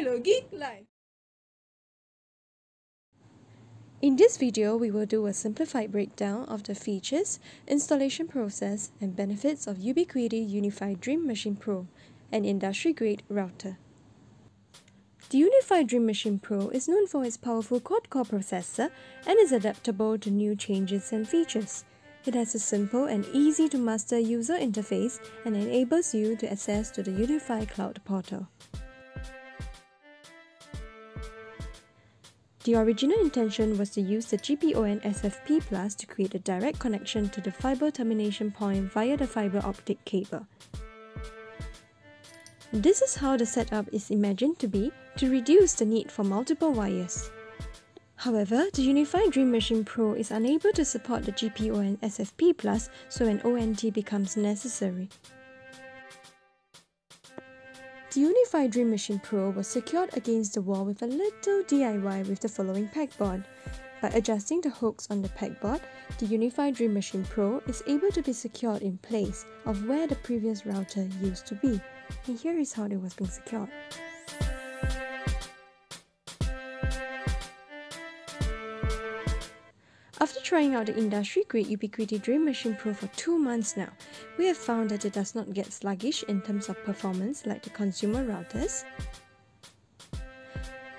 Stylo Geek Life. In this video, we will do a simplified breakdown of the features, installation process, and benefits of Ubiquiti UniFi Dream Machine Pro, an industry-grade router. The UniFi Dream Machine Pro is known for its powerful quad-core processor and is adaptable to new changes and features. It has a simple and easy-to-master user interface and enables you to access to the UniFi Cloud Portal. The original intention was to use the GPON SFP Plus to create a direct connection to the fiber termination point via the fiber optic cable. This is how the setup is imagined to be to reduce the need for multiple wires. However, the UniFi Dream Machine Pro is unable to support the GPON SFP Plus, so an ONT becomes necessary. The UniFi Dream Machine Pro was secured against the wall with a little DIY with the following pegboard. By adjusting the hooks on the pegboard, the UniFi Dream Machine Pro is able to be secured in place of where the previous router used to be. And here is how it was being secured. After trying out the industry-grade Ubiquiti Dream Machine Pro for two months now, we have found that it does not get sluggish in terms of performance like the consumer routers.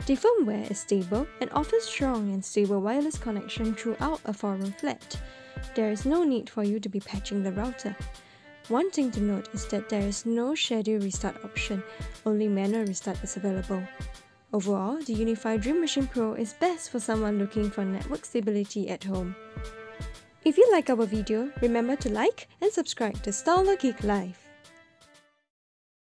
The firmware is stable and offers strong and stable wireless connection throughout a four-room flat. There is no need for you to be patching the router. One thing to note is that there is no schedule restart option, only manual restart is available. Overall, the UniFi Dream Machine Pro is best for someone looking for network stability at home. If you like our video, remember to like and subscribe to Stylo Geek Life.